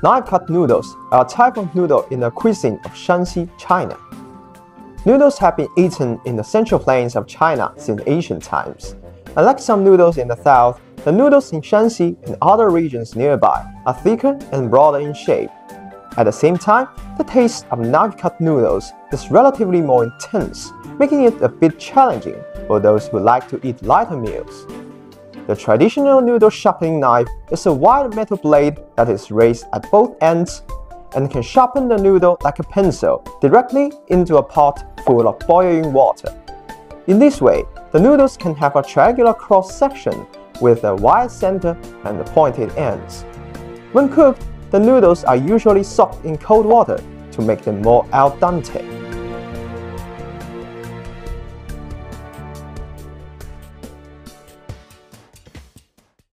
Knife-cut noodles are a type of noodle in the cuisine of Shanxi, China. Noodles have been eaten in the central plains of China since ancient times. Unlike some noodles in the south, the noodles in Shanxi and other regions nearby are thicker and broader in shape. At the same time, the taste of knife-cut noodles is relatively more intense, making it a bit challenging for those who like to eat lighter meals. The traditional noodle sharpening knife is a wide metal blade that is raised at both ends and can sharpen the noodle like a pencil directly into a pot full of boiling water. In this way, the noodles can have a triangular cross-section with a wide center and pointed ends. When cooked, the noodles are usually soaked in cold water to make them more al dente.